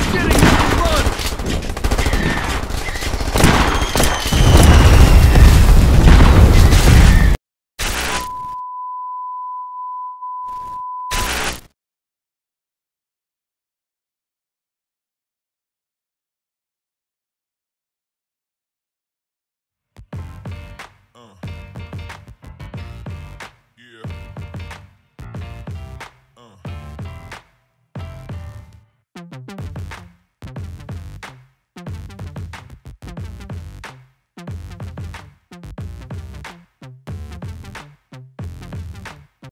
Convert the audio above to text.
Getting